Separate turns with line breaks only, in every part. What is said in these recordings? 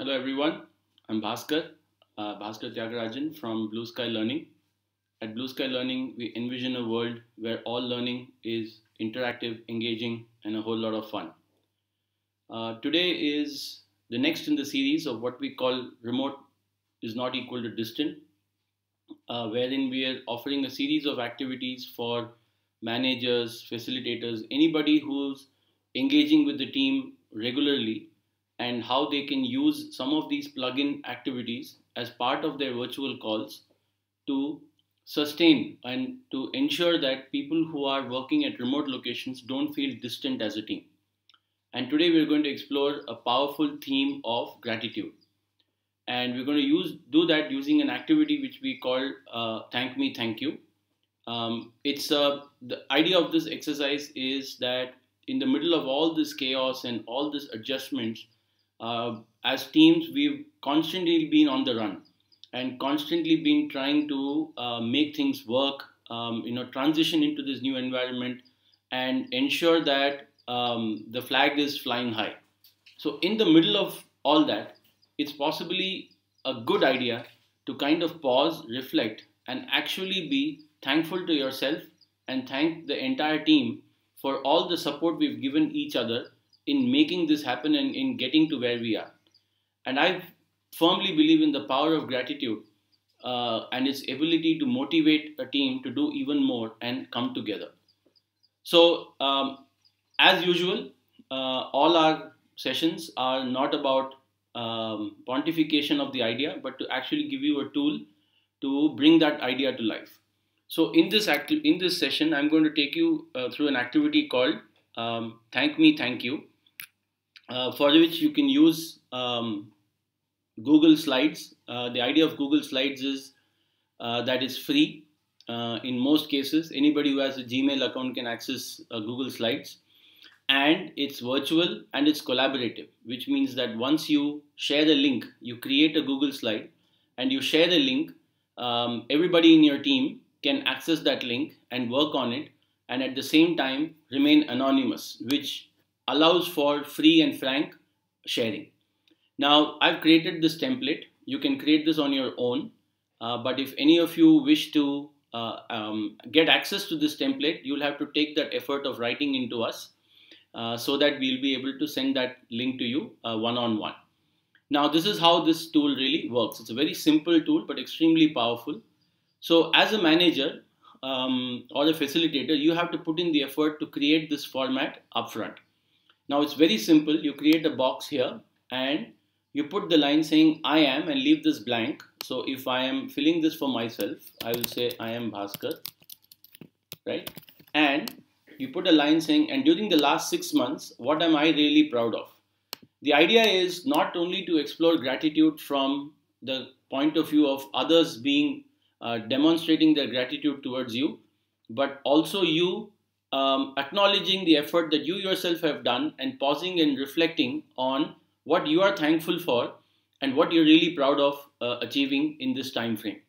Hello everyone, I'm Bhaskar, uh, Bhaskar Thyagarajan from Blue Sky Learning. At Blue Sky Learning, we envision a world where all learning is interactive, engaging, and a whole lot of fun. Uh, today is the next in the series of what we call remote is not equal to distant, uh, wherein we are offering a series of activities for managers, facilitators, anybody who's engaging with the team regularly and how they can use some of these plugin activities as part of their virtual calls to sustain and to ensure that people who are working at remote locations don't feel distant as a team. And today we're going to explore a powerful theme of gratitude. And we're going to use do that using an activity which we call uh, Thank Me, Thank You. Um, it's uh, the idea of this exercise is that in the middle of all this chaos and all this adjustments, as teams, we've constantly been on the run and constantly been trying to uh, make things work, um, you know, transition into this new environment and ensure that um, the flag is flying high. So, in the middle of all that, it's possibly a good idea to kind of pause, reflect, and actually be thankful to yourself and thank the entire team for all the support we've given each other in making this happen and in getting to where we are. And I firmly believe in the power of gratitude uh, and its ability to motivate a team to do even more and come together. So, um, as usual, uh, all our sessions are not about um, pontification of the idea, but to actually give you a tool to bring that idea to life. So, in this acti- in this session, I'm going to take you uh, through an activity called um, "Thank Me, Thank You." Uh, for which you can use um, Google Slides. Uh, the idea of Google Slides is uh, that it's free uh, in most cases. Anybody who has a Gmail account can access uh, Google Slides. And it's virtual and it's collaborative, which means that once you share the link, you create a Google slide and you share the link, um, everybody in your team can access that link and work on it and at the same time remain anonymous, which allows for free and frank sharing. Now, I've created this template. You can create this on your own, uh, but if any of you wish to uh, um, get access to this template, you'll have to take that effort of writing into us uh, so that we'll be able to send that link to you one on one. Now, this is how this tool really works. It's a very simple tool, but extremely powerful. So, as a manager um, or a facilitator, you have to put in the effort to create this format upfront. Now it's very simple. You create a box here and you put the line saying I am and leave this blank. So if I am filling this for myself, I will say I am Bhaskar, right? And you put a line saying, and during the last six months, what am I really proud of? The idea is not only to explore gratitude from the point of view of others being uh, demonstrating their gratitude towards you, but also you um, acknowledging the effort that you yourself have done and pausing and reflecting on what you are thankful for and what you're really proud of uh, achieving in this time frame.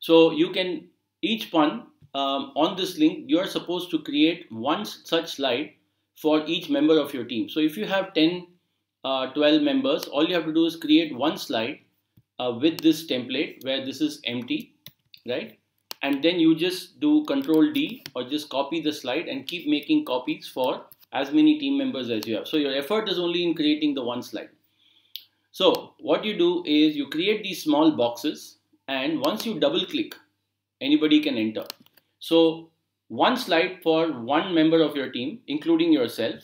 So you can each one um, on this link you are supposed to create one such slide for each member of your team. So if you have 10, uh, 12 members, all you have to do is create one slide uh, with this template where this is empty, right? And then you just do control D or just copy the slide and keep making copies for as many team members as you have. So your effort is only in creating the one slide. So what you do is you create these small boxes and once you double click, anybody can enter. So one slide for one member of your team, including yourself.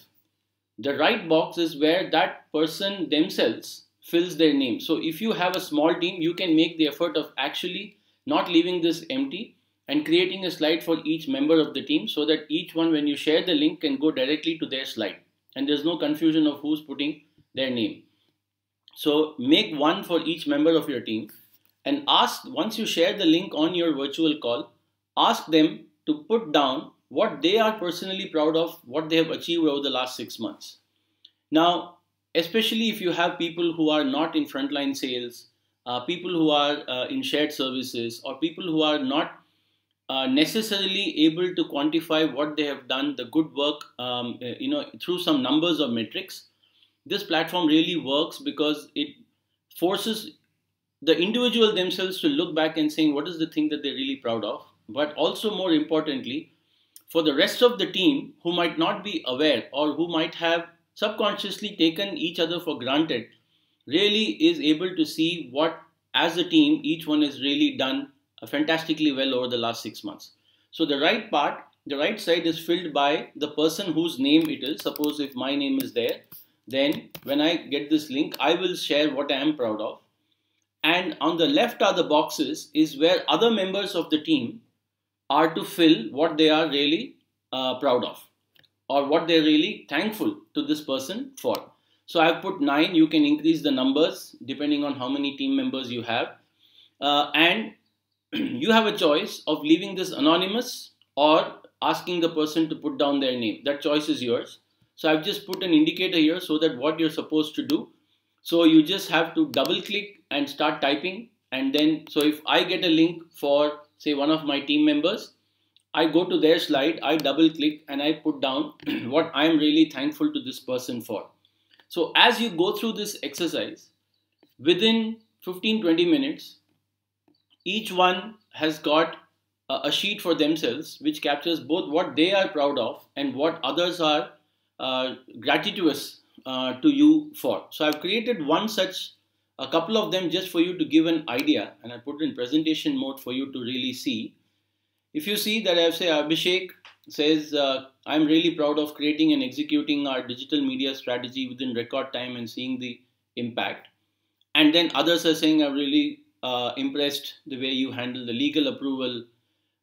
The right box is where that person themselves fills their name. So if you have a small team, you can make the effort of actually not leaving this empty and creating a slide for each member of the team so that each one when you share the link can go directly to their slide. And there's no confusion of who's putting their name. So make one for each member of your team and ask once you share the link on your virtual call ask them to put down what they are personally proud of what they have achieved over the last 6 months. Now especially if you have people who are not in frontline sales uh, people who are uh, in shared services or people who are not uh, necessarily able to quantify what they have done, the good work, um, you know, through some numbers or metrics. This platform really works because it forces the individual themselves to look back and saying what is the thing that they're really proud of, but also more importantly, for the rest of the team who might not be aware or who might have subconsciously taken each other for granted, really is able to see what, as a team, each one has really done fantastically well over the last six months. So the right part, the right side is filled by the person whose name it is. Suppose if my name is there, then when I get this link, I will share what I am proud of. And on the left are the boxes is where other members of the team are to fill what they are really uh, proud of or what they're really thankful to this person for. So I've put nine. You can increase the numbers depending on how many team members you have. Uh, and you have a choice of leaving this anonymous or asking the person to put down their name. That choice is yours. So I've just put an indicator here so that what you're supposed to do. So you just have to double click and start typing. And then, so if I get a link for say one of my team members, I go to their slide, I double click and I put down what I'm really thankful to this person for. So as you go through this exercise, within 15-20 minutes, each one has got a sheet for themselves which captures both what they are proud of and what others are uh, gratuitous uh, to you for. So I've created one such, a couple of them just for you to give an idea and I put it in presentation mode for you to really see. If you see that I've say Abhishek says, uh, I'm really proud of creating and executing our digital media strategy within record time and seeing the impact. And then others are saying, I'm really uh, impressed the way you handle the legal approval,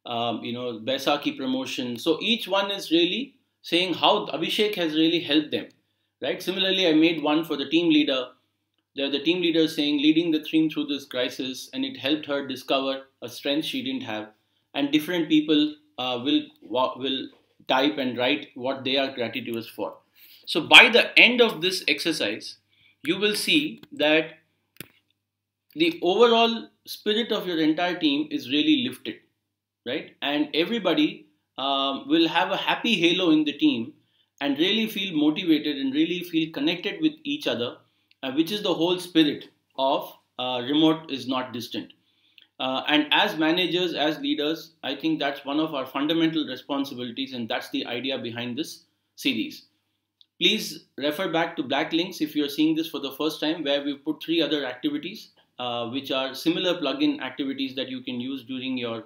um, you know, Baisakhi promotion. So each one is really saying how Abhishek has really helped them, right? Similarly, I made one for the team leader. The team leader saying leading the team through this crisis and it helped her discover a strength she didn't have. And different people uh, will, will type and write what they are gratitude for. So by the end of this exercise, you will see that the overall spirit of your entire team is really lifted, right? And everybody um, will have a happy halo in the team and really feel motivated and really feel connected with each other, uh, which is the whole spirit of uh, remote is not distant. Uh, and as managers, as leaders, I think that's one of our fundamental responsibilities, and that's the idea behind this series. Please refer back to Black Links if you're seeing this for the first time, where we've put three other activities, uh, which are similar plugin activities that you can use during your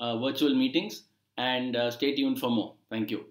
uh, virtual meetings. And uh, stay tuned for more. Thank you.